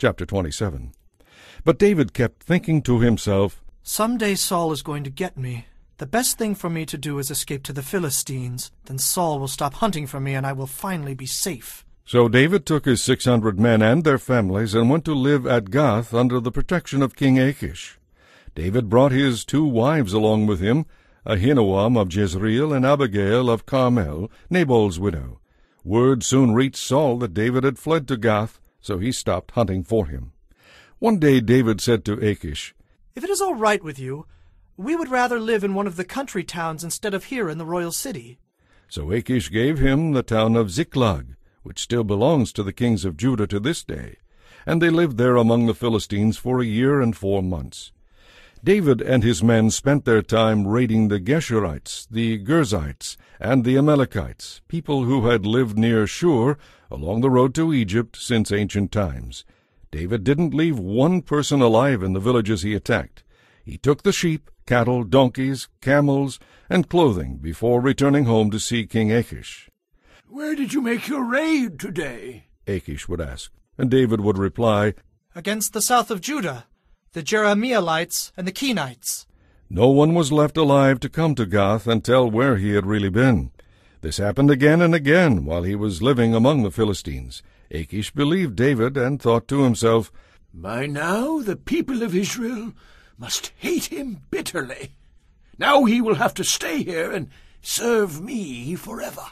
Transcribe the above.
chapter 27. But David kept thinking to himself, Some day Saul is going to get me. The best thing for me to do is escape to the Philistines. Then Saul will stop hunting for me and I will finally be safe. So David took his six hundred men and their families and went to live at Gath under the protection of King Achish. David brought his two wives along with him, Ahinoam of Jezreel and Abigail of Carmel, Nabal's widow. Word soon reached Saul that David had fled to Gath, so he stopped hunting for him. One day David said to Achish, If it is all right with you, we would rather live in one of the country towns instead of here in the royal city. So Achish gave him the town of Ziklag, which still belongs to the kings of Judah to this day, and they lived there among the Philistines for a year and four months. David and his men spent their time raiding the Geshurites, the Girzites, and the Amalekites, people who had lived near Shur along the road to Egypt since ancient times. David didn't leave one person alive in the villages he attacked. He took the sheep, cattle, donkeys, camels, and clothing before returning home to see King Achish. Where did you make your raid today? Achish would ask, and David would reply, Against the south of Judah, the Jerahmeelites and the Kenites. No one was left alive to come to Gath and tell where he had really been. This happened again and again while he was living among the Philistines. Achish believed David and thought to himself, By now the people of Israel must hate him bitterly. Now he will have to stay here and serve me forever.